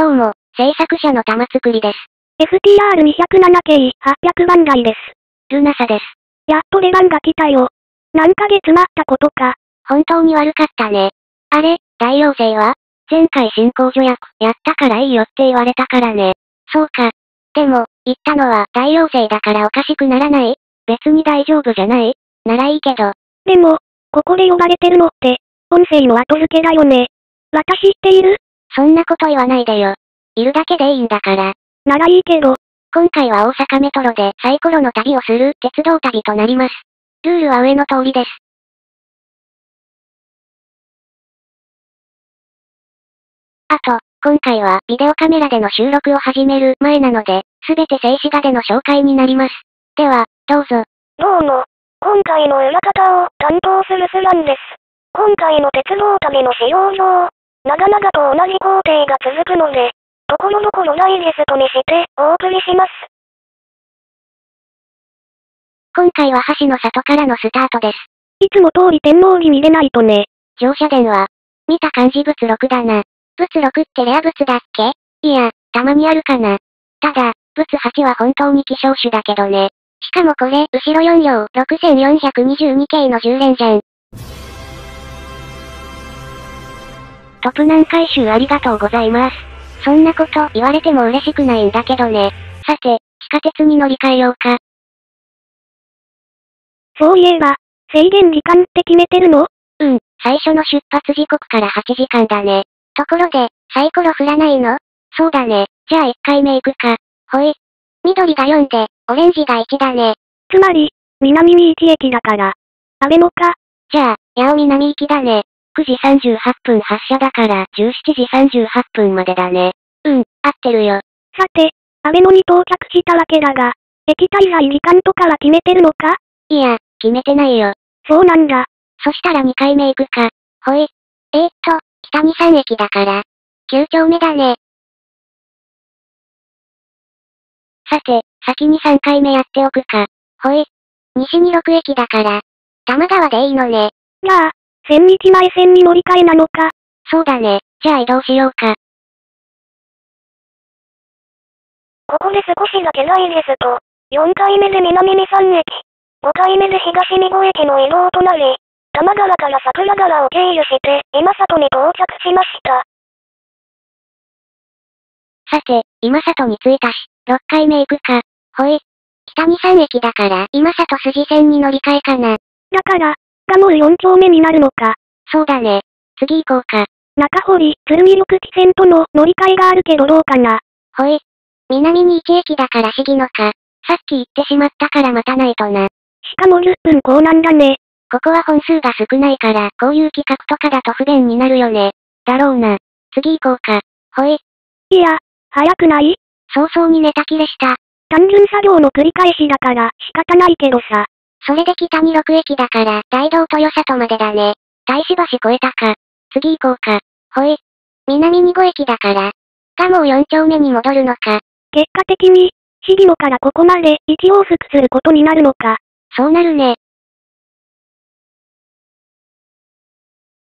どうも、制作者の玉作りです。STR207 系800番台です。ルナサです。やっと出番が来たよ。何ヶ月待ったことか。本当に悪かったね。あれ、大妖精は？前回進行助役、やったからいいよって言われたからね。そうか。でも、言ったのは大妖精だからおかしくならない？別に大丈夫じゃない？ならいいけど。でも、ここで呼ばれてるのって、音声の後付けだよね。私知っている？そんなこと言わないでよ。いるだけでいいんだから。ならいいけど、今回は大阪メトロでサイコロの旅をする鉄道旅となります。ルールは上の通りです。あと、今回はビデオカメラでの収録を始める前なので、すべて静止画での紹介になります。では、どうぞ。どうも。今回の裏方を担当するスランです。今回の鉄道旅の使用上、長々と同じ工程が続くので、ところどころダイジェストにしてお送りします。今回は橋の里からのスタートです。いつも通り天王寺に出ないとね。乗車電話。見た感じ物6だな。物6ってレア物だっけ？いや、たまにあるかな。ただ、物8は本当に希少種だけどね。しかもこれ、後ろ4両、6422系の10連じゃん。トプナン回収ありがとうございます。そんなこと言われても嬉しくないんだけどね。さて、地下鉄に乗り換えようか。そういえば、制限時間って決めてるの？うん、最初の出発時刻から8時間だね。ところで、サイコロ振らないの？そうだね。じゃあ1回目行くか。ほい。緑が4で、オレンジが1だね。つまり、南に1駅だから。安倍のか。じゃあ、八尾南行きだね。9時38分発車だから、17時38分までだね。うん、合ってるよ。さて、安倍野に到着したわけだが、駅滞在時間とかは決めてるのか？いや、決めてないよ。そうなんだ。そしたら2回目行くか。ほい。えー、っと、北に3駅だから。9丁目だね。さて、先に3回目やっておくか。ほい。西に6駅だから。玉川でいいのね。じゃあ、千日前線に乗り換えなのか。そうだね。じゃあ移動しようか。ここで少しだけダイジェスト。4回目で南に3駅。5回目で東に5駅の移動となり、玉川から桜川を経由して、今里に到着しました。さて、今里に着いたし、6回目行くか。ほい。北に3駅だから、今里筋線に乗り換えかな。だから、がもう4丁目になるのか。そうだね。次行こうか。中堀、鶴見緑地線との乗り換えがあるけどどうかな。ほい。南に1駅だから市議のか。さっき言ってしまったから待たないとな。しかも10分こうなんだね。ここは本数が少ないから、こういう企画とかだと不便になるよね。だろうな。次行こうか。ほい。いや、早くない？早々にネタ切れした。単純作業の繰り返しだから仕方ないけどさ。それで北に6駅だから、大道豊里までだね。大師橋越えたか。次行こうか。ほい。南に5駅だから。がもう4丁目に戻るのか。結果的に、市議野からここまで1往復することになるのか。そうなるね。